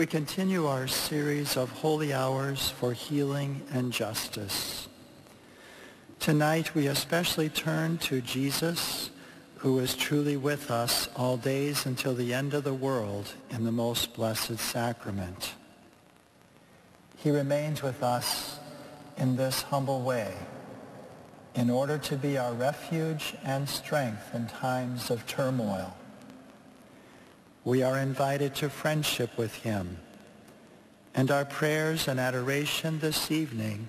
we continue our series of holy hours for healing and justice. Tonight we especially turn to Jesus, who is truly with us all days until the end of the world in the most blessed sacrament. He remains with us in this humble way in order to be our refuge and strength in times of turmoil. We are invited to friendship with him, and our prayers and adoration this evening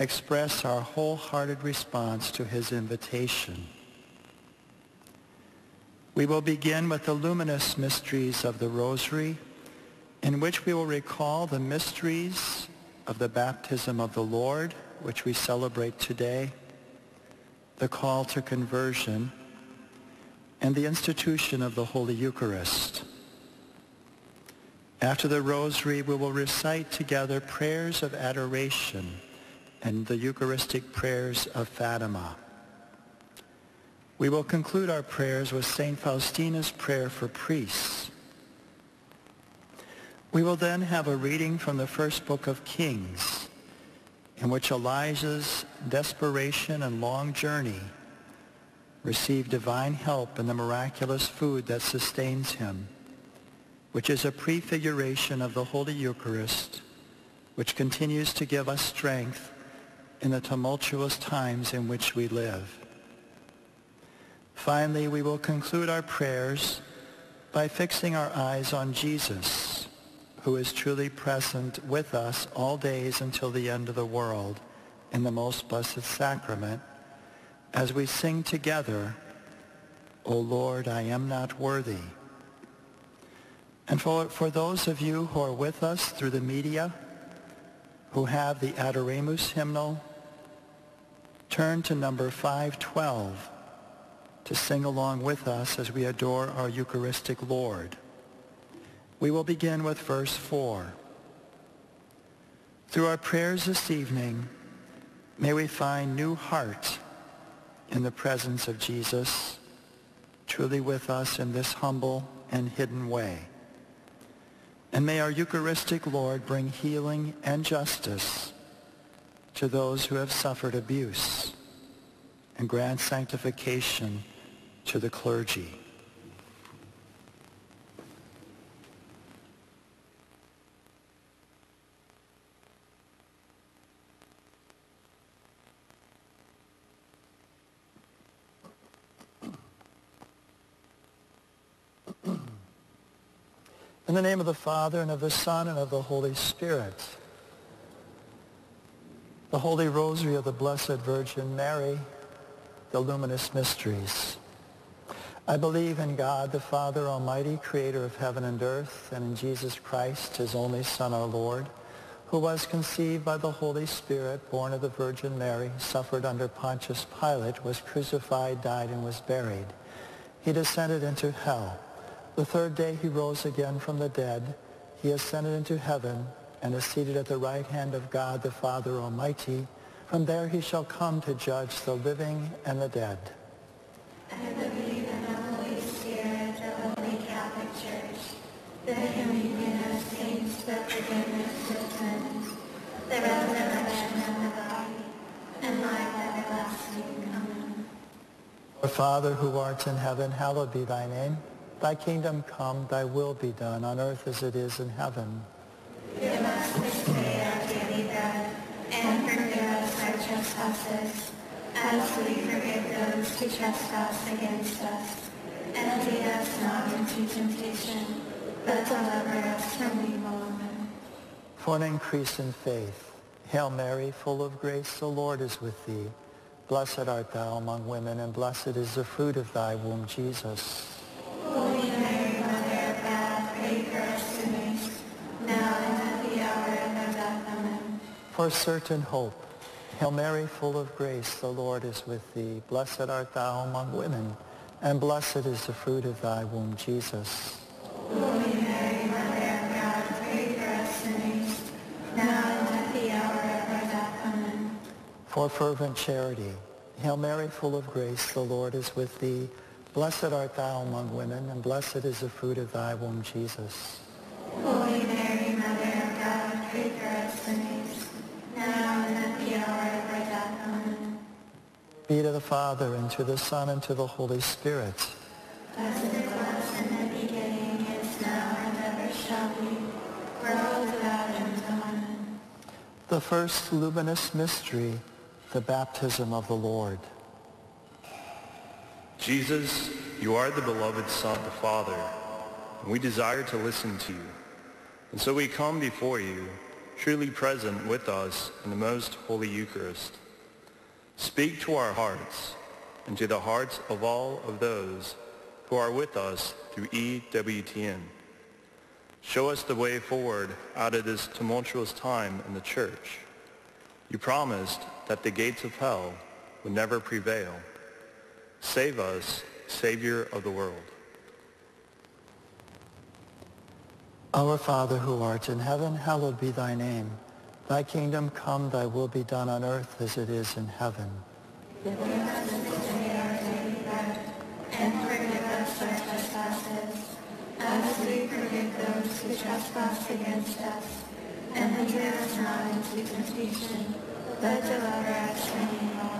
express our wholehearted response to his invitation. We will begin with the luminous mysteries of the Rosary, in which we will recall the mysteries of the baptism of the Lord, which we celebrate today, the call to conversion, and the institution of the Holy Eucharist. After the Rosary, we will recite together prayers of adoration and the Eucharistic prayers of Fatima. We will conclude our prayers with St. Faustina's prayer for priests. We will then have a reading from the first book of Kings, in which Elijah's desperation and long journey receive divine help in the miraculous food that sustains him, which is a prefiguration of the Holy Eucharist, which continues to give us strength in the tumultuous times in which we live. Finally, we will conclude our prayers by fixing our eyes on Jesus, who is truly present with us all days until the end of the world in the most blessed sacrament, as we sing together, O Lord, I am not worthy. And for, for those of you who are with us through the media, who have the Adoremus hymnal, turn to number 512 to sing along with us as we adore our Eucharistic Lord. We will begin with verse 4. Through our prayers this evening, may we find new heart in the presence of Jesus, truly with us in this humble and hidden way. And may our Eucharistic Lord bring healing and justice to those who have suffered abuse and grant sanctification to the clergy. In the name of the Father, and of the Son, and of the Holy Spirit. The Holy Rosary of the Blessed Virgin Mary, the luminous mysteries. I believe in God, the Father Almighty, creator of heaven and earth, and in Jesus Christ, his only Son, our Lord, who was conceived by the Holy Spirit, born of the Virgin Mary, suffered under Pontius Pilate, was crucified, died, and was buried. He descended into hell. The third day he rose again from the dead. He ascended into heaven and is seated at the right hand of God the Father Almighty. From there he shall come to judge the living and the dead. I believe in the Holy Spirit, the Holy Catholic Church, the communion of saints, the forgiveness of sins, the resurrection of the body, and life everlasting. Amen. Our Father who art in heaven, hallowed be thy name. Thy kingdom come, thy will be done on earth as it is in heaven. Give us this day our daily bread, and forgive us our trespasses, as we forgive those who trespass against us. And lead us not into temptation, but deliver us from evil. Amen. For an increase in faith. Hail Mary, full of grace, the Lord is with thee. Blessed art thou among women, and blessed is the fruit of thy womb, Jesus. For certain hope. Hail Mary, full of grace, the Lord is with thee. Blessed art thou among women, and blessed is the fruit of thy womb, Jesus. Holy Mary, Mother of God, pray for us sinners, now and at the hour of our death. Amen. For fervent charity. Hail Mary, full of grace, the Lord is with thee. Blessed art thou among women, and blessed is the fruit of thy womb, Jesus. Holy Mary, destinies, now and at the hour of our death. Amen. Be to the Father, and to the Son, and to the Holy Spirit. As it was in the beginning, is now, and ever shall be, world without end. Amen. The first luminous mystery, the baptism of the Lord. Jesus, you are the beloved Son of the Father, and we desire to listen to you. And so we come before you, truly present with us in the most holy Eucharist. Speak to our hearts and to the hearts of all of those who are with us through EWTN. Show us the way forward out of this tumultuous time in the church. You promised that the gates of hell would never prevail. Save us, Savior of the world. Our Father who art in heaven, hallowed be thy name. Thy kingdom come, thy will be done on earth as it is in heaven. Give us this day our daily bread, and forgive us our trespasses, as we forgive those who trespass against us. And lead us not into temptation, but deliver us from evil.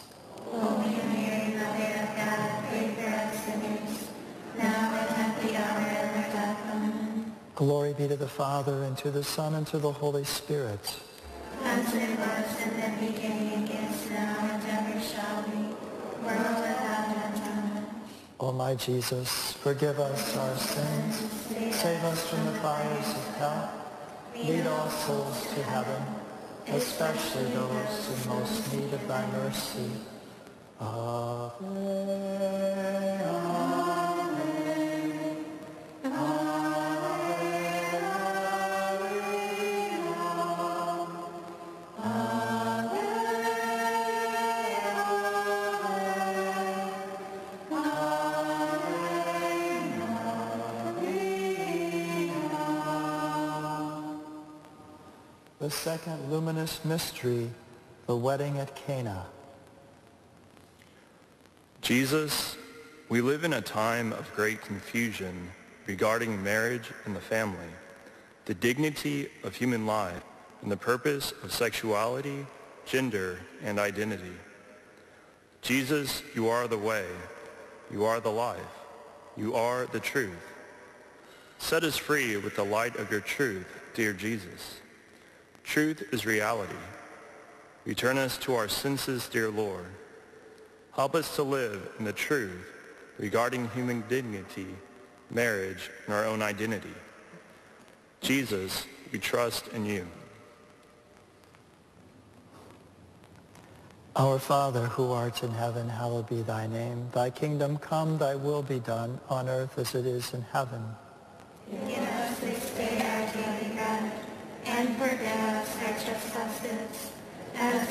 Glory be to the Father, and to the Son, and to the Holy Spirit. As it was in the beginning, is now, and ever shall be, world without end. Amen. O my Jesus, forgive us our sins, save us from the fires of hell, lead all souls to heaven, especially those in most need of thy mercy. Ave, second luminous mystery, the wedding at Cana. Jesus, we live in a time of great confusion regarding marriage and the family, the dignity of human life, and the purpose of sexuality, gender, and identity. Jesus, you are the way, you are the life, you are the truth. Set us free with the light of your truth, dear Jesus. Truth is reality. Return us to our senses, dear Lord. Help us to live in the truth regarding human dignity, marriage, and our own identity. Jesus, we trust in you. Our Father, who art in heaven, hallowed be thy name. Thy kingdom come, thy will be done, on earth as it is in heaven. Give us this day our daily bread, and forgive us our trespasses, as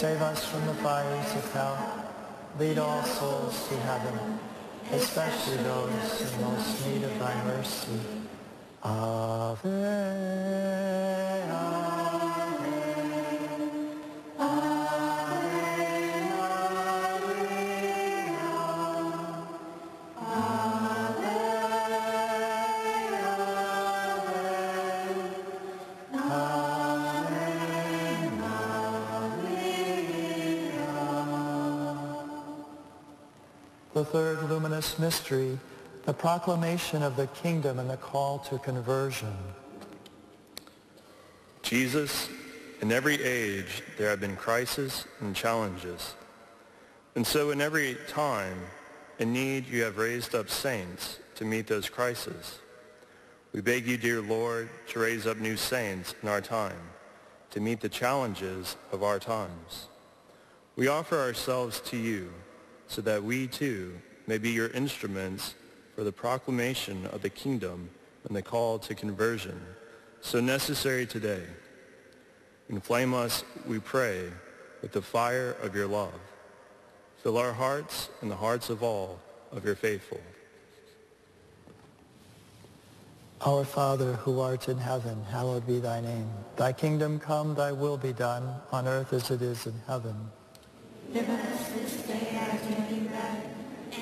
save us from the fires of hell, lead all souls to heaven, especially those in most need of thy mercy. Ave, The third luminous mystery, the proclamation of the kingdom and the call to conversion. Jesus, in every age there have been crises and challenges. And so in every time, in need, you have raised up saints to meet those crises. We beg you, dear Lord, to raise up new saints in our time to meet the challenges of our times. We offer ourselves to you so that we too may be your instruments for the proclamation of the kingdom and the call to conversion, so necessary today. Inflame us, we pray, with the fire of your love. Fill our hearts and the hearts of all of your faithful. Our Father, who art in heaven, hallowed be thy name. Thy kingdom come, thy will be done, on earth as it is in heaven. Give us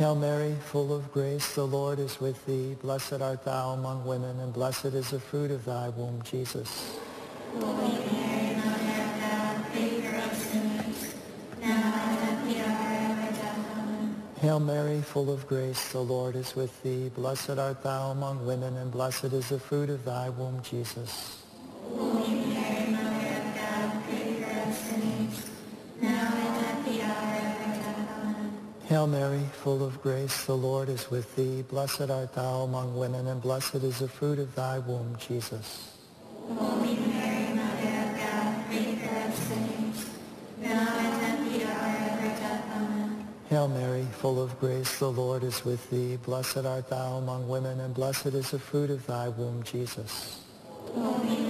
Hail Mary, full of grace, the Lord is with thee. Blessed art thou among women, and blessed is the fruit of thy womb, Jesus. Holy Mary, Mother of God, us sinners, now and at the hour of our death. Hail Mary, full of grace, the Lord is with thee. Blessed art thou among women, and blessed is the fruit of thy womb, Jesus. Hail Mary, full of grace, the Lord is with thee. Blessed art thou among women, and blessed is the fruit of thy womb, Jesus. Holy Mary, Mother of God, sinners, now and at the hour of our death. Amen. Hail Mary, full of grace, the Lord is with thee. Blessed art thou among women, and blessed is the fruit of thy womb, Jesus. Holy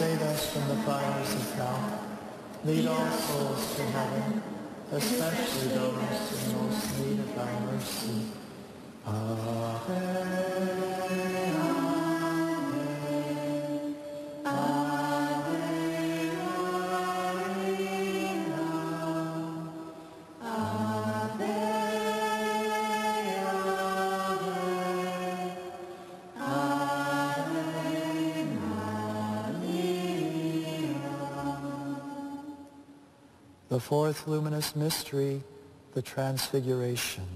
Save us from the fires of hell. Lead all souls to heaven, especially those in most need of thy mercy. The fourth luminous mystery, the Transfiguration.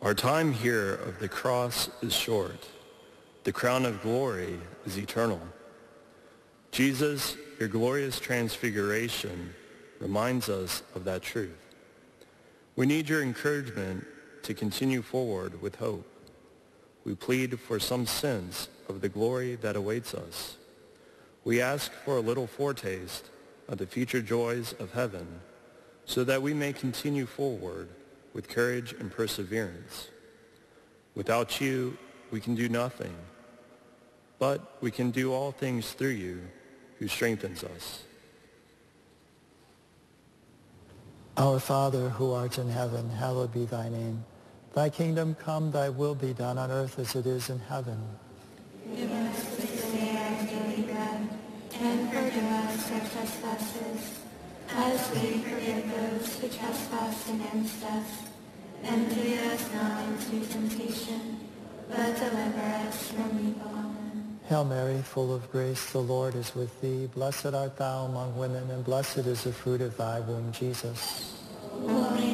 Our time here of the cross is short. The crown of glory is eternal. Jesus, your glorious transfiguration reminds us of that truth. We need your encouragement to continue forward with hope. We plead for some sense of the glory that awaits us. We ask for a little foretaste of the future joys of heaven so that we may continue forward with courage and perseverance. Without you, we can do nothing, but we can do all things through you who strengthens us. Our Father, who art in heaven, hallowed be thy name. Thy kingdom come, thy will be done on earth as it is in heaven. Give our trespasses, as we forgive those who trespass against us. And lead us not into temptation, but deliver us from evil. Amen. Hail Mary, full of grace, the Lord is with thee. Blessed art thou among women, and blessed is the fruit of thy womb, Jesus. Holy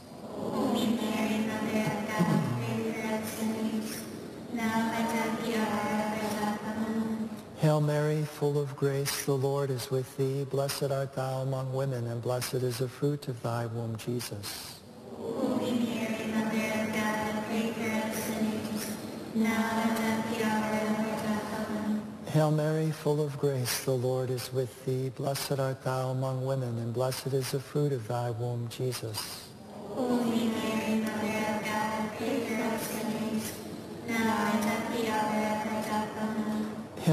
Hail Mary, full of grace, the Lord is with thee. Blessed art thou among women, and blessed is the fruit of thy womb, Jesus. Holy Mary, Mother of God, sinners, now and at the hour of our death. Hail Mary, full of grace, the Lord is with thee. Blessed art thou among women, and blessed is the fruit of thy womb, Jesus. Holy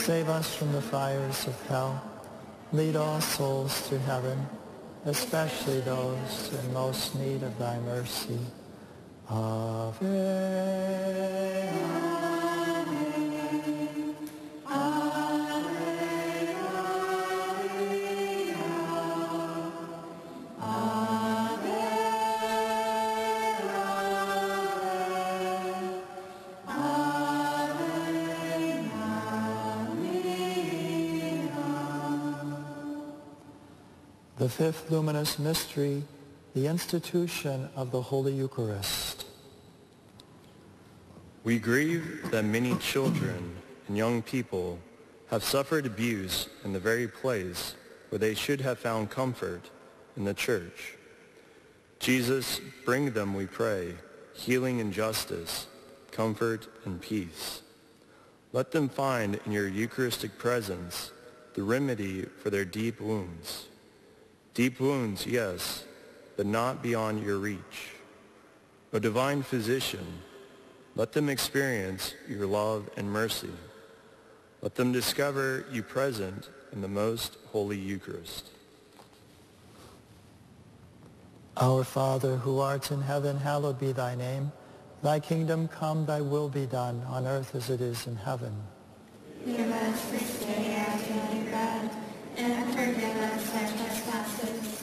save us from the fires of hell, lead all souls to heaven, especially those in most need of thy mercy. Ave. fifth luminous mystery, the institution of the Holy Eucharist. We grieve that many children and young people have suffered abuse in the very place where they should have found comfort in the church. Jesus, bring them, we pray, healing and justice, comfort and peace. Let them find in your Eucharistic presence the remedy for their deep wounds. Deep wounds, yes, but not beyond your reach. O divine physician, let them experience your love and mercy. Let them discover you present in the most holy Eucharist. Our Father, who art in heaven, hallowed be thy name. Thy kingdom come, thy will be done, on earth as it is in heaven. Give us this day our daily bread, and forgive us our trespasses,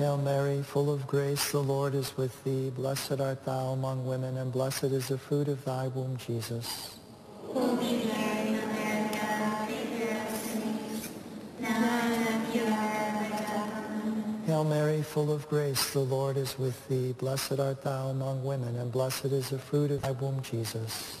Hail Mary, full of grace, the Lord is with thee. Blessed art thou among women, and blessed is the fruit of thy womb, Jesus. Holy Mary, Mother of God, pray for us sinners, now and at the hour of our death. Amen. Hail Mary, full of grace, the Lord is with thee. Blessed art thou among women, and blessed is the fruit of thy womb, Jesus.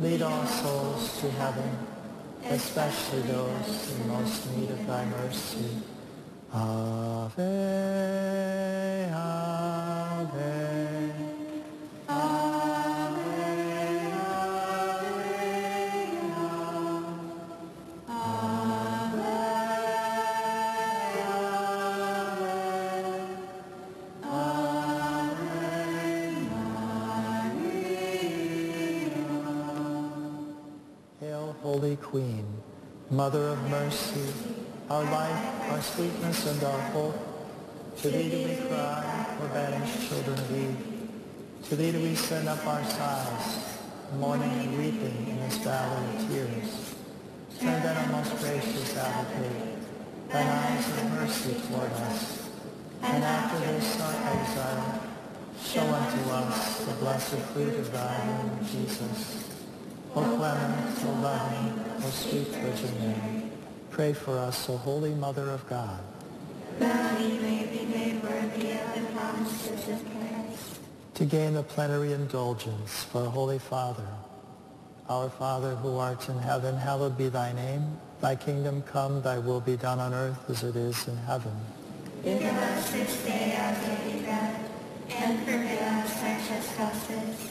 lead all souls to heaven, especially those in most need of thy mercy. Ave, Ave, Mother of Mercy, our life, our sweetness, and our hope. To thee do we cry, poor banished children of Eve. To thee do we send up our sighs, mourning and weeping in this valley of tears. Turn then, O most gracious Advocate, thine eyes of mercy toward us, and after this our exile, show unto us the blessed fruit of thy womb, Jesus. O clement, O loving, O sweet Virgin Mary, pray for us, O Holy Mother of God. That we may be made worthy of the promises of Christ. to gain the plenary indulgence for Holy Father. Our Father who art in heaven, hallowed be thy name. Thy kingdom come, thy will be done on earth as it is in heaven. Give us this day our daily bread, and forgive us our trespasses,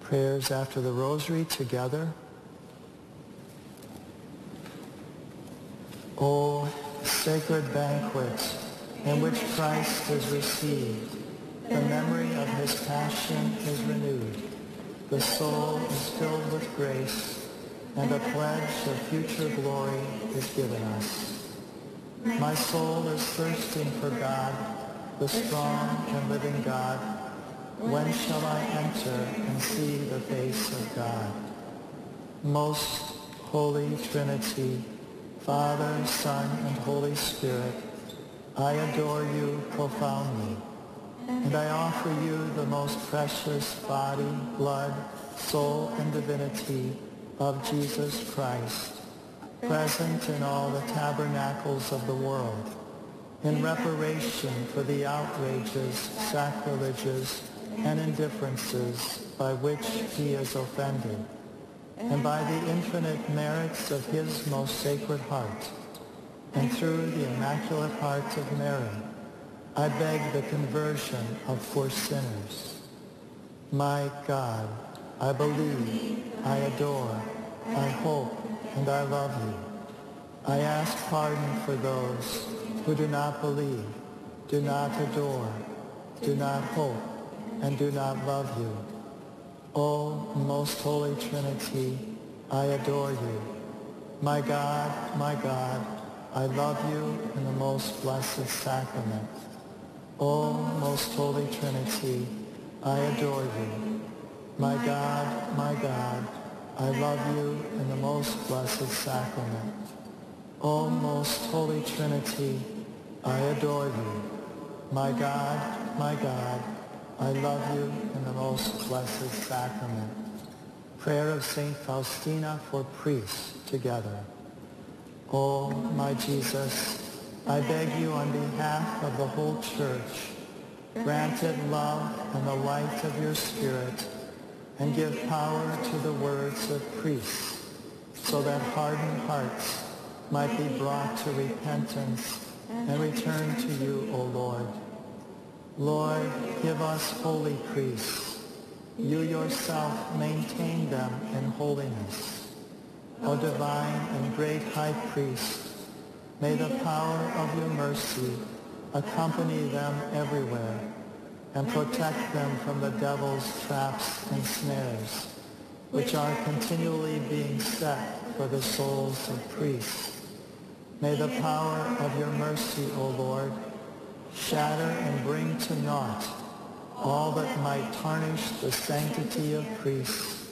Prayers after the rosary together. O sacred banquet in which Christ is received, the memory of his passion is renewed. The soul is filled with grace, and a pledge of future glory is given us. My soul is thirsting for God, the strong and living God. When shall I enter and see the face of God? Most Holy Trinity, Father, Son, and Holy Spirit, I adore you profoundly, and I offer you the most precious body, blood, soul, and divinity of Jesus Christ, present in all the tabernacles of the world, in reparation for the outrages, sacrileges, and indifferences by which he is offended. and by the infinite merits of his most sacred heart, and through the Immaculate Heart of Mary, I beg the conversion of poor sinners. My God, I believe, I adore, I hope, and I love you. I ask pardon for those who do not believe, do not adore, do not hope, and do not love you. O most holy Trinity, I adore you. My God, my God, I love you in the most blessed sacrament. O most holy Trinity, I adore you. My God, my God, I love you in the most blessed sacrament. O most holy Trinity, I adore you. My God, my God, I love you in the most blessed sacrament. Prayer of St. Faustina for priests together. Oh, my Jesus, I beg you on behalf of the whole church, grant it love and the light of your Spirit, and give power to the words of priests, so that hardened hearts might be brought to repentance and return to you, O Lord. Lord, give us holy priests. You yourself maintain them in holiness. O divine and great high priest, may the power of your mercy accompany them everywhere and protect them from the devil's traps and snares, which are continually being set for the souls of priests. May the power of your mercy, O Lord, shatter and bring to naught all that might tarnish the sanctity of priests.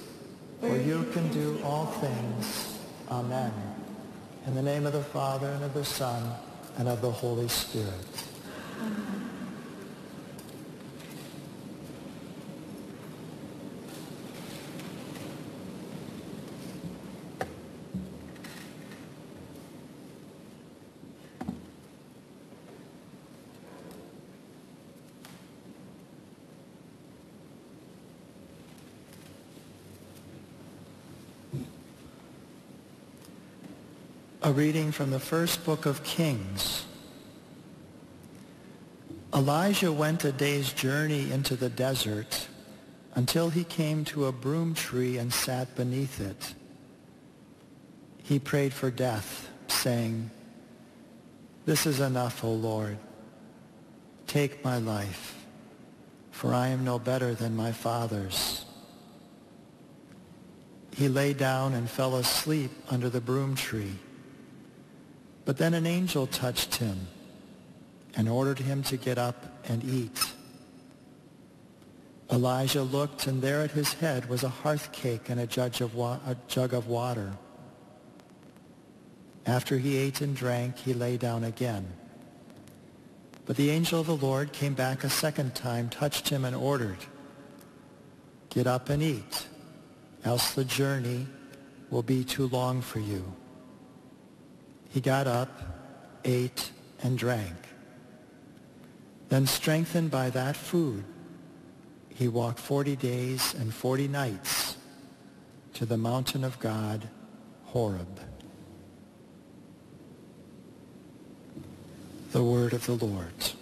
For you can do all things. Amen. In the name of the Father, and of the Son, and of the Holy Spirit. Amen. A reading from the first book of Kings. Elijah went a day's journey into the desert until he came to a broom tree and sat beneath it. He prayed for death, saying, This is enough, O Lord. Take my life, for I am no better than my fathers. He lay down and fell asleep under the broom tree. But then an angel touched him and ordered him to get up and eat. Elijah looked, and there at his head was a hearth cake and a jug of, wa- a jug of water. After he ate and drank, he lay down again. But the angel of the Lord came back a second time, touched him, and ordered, Get up and eat, else the journey will be too long for you. He got up, ate, and drank. Then, strengthened by that food, he walked 40 days and 40 nights to the mountain of God, Horeb. The word of the Lord.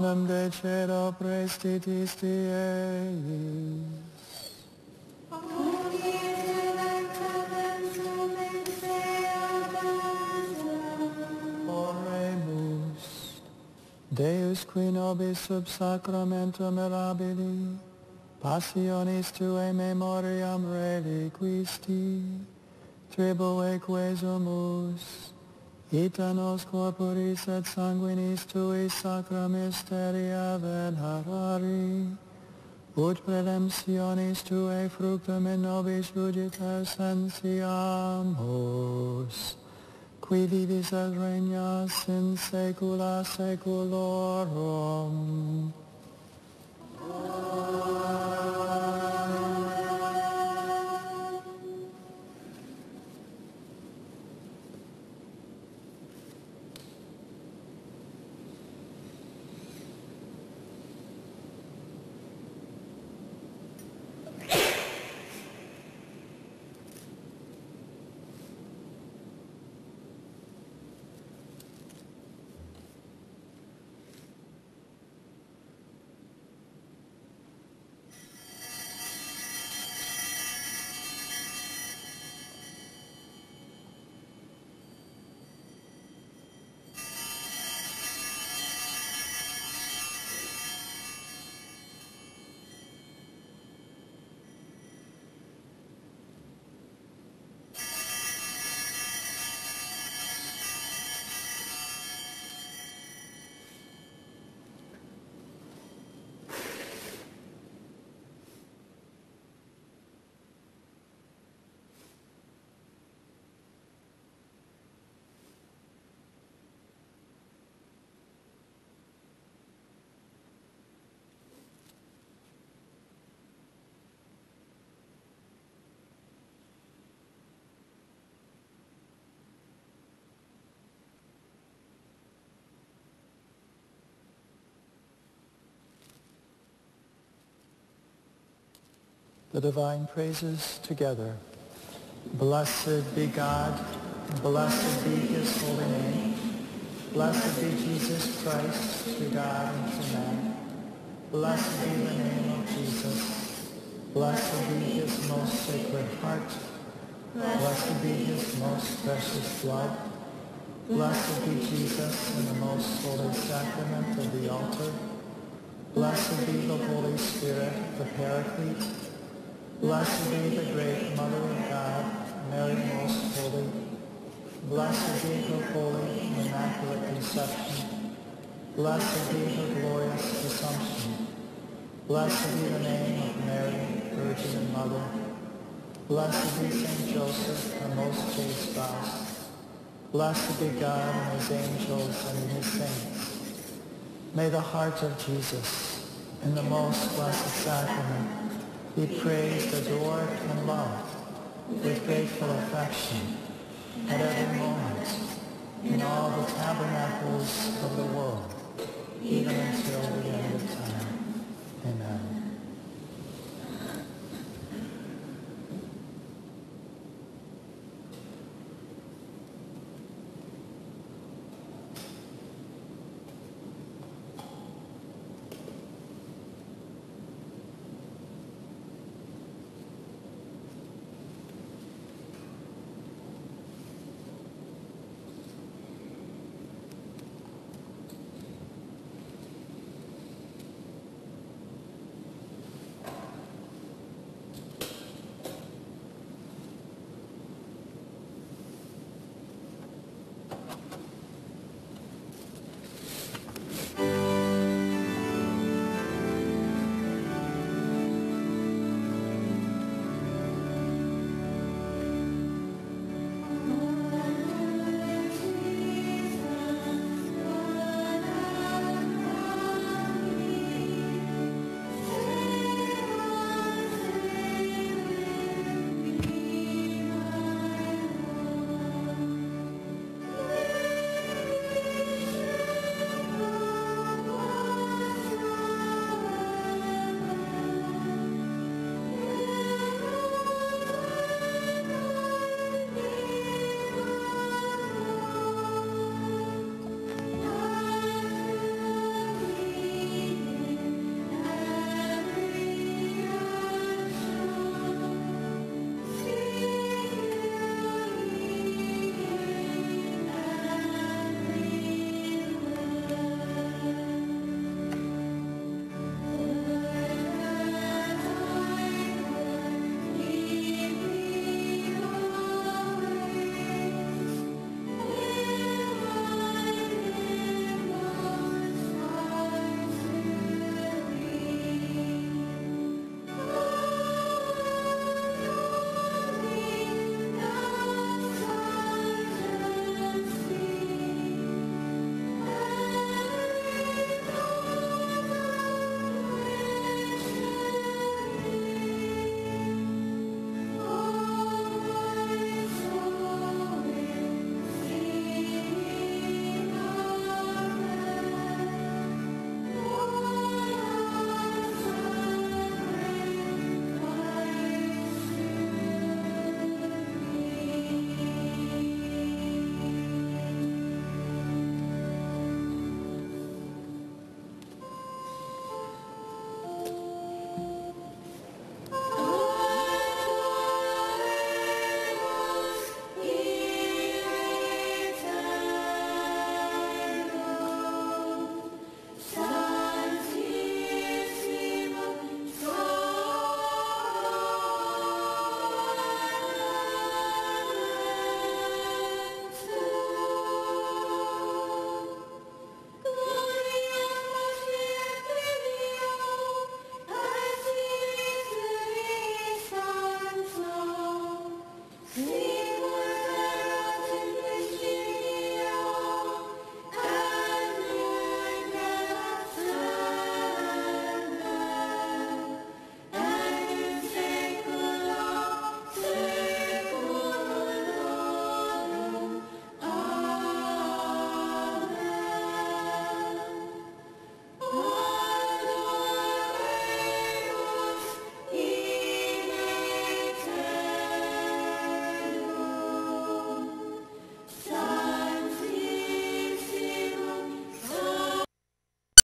Panem decero prestitis Dieis. Oremus. Deus qui nobis sub sacramentum mirabili, passionis tuae memoriam reliquisti, tribue quesumus, ita nos corporis et sanguinis tui sacra mysteria venerari, ut redemptionis tuae fructum in nobis jugita sensiamus, qui vivis et regnas in saecula saeculorum. The divine praises together. Blessed be God, blessed be his holy name. Blessed be Jesus Christ, to God and to man. Blessed be the name of Jesus. Blessed be his most sacred heart. Blessed be his most precious blood. Blessed be Jesus in the most holy sacrament of the altar. Blessed be the Holy Spirit, the Paraclete, Blessed be the great Mother of God, Mary Most Holy. Blessed be her holy and immaculate conception. Blessed be her glorious assumption. Blessed be the name of Mary, Virgin and Mother. Blessed be Saint Joseph, her most chaste spouse. Blessed be God and his angels and his saints. May the heart of Jesus, in the most blessed sacrament, he praised, adored, and loved with grateful affection at every moment in all the tabernacles of the world, even until the end of time. Amen.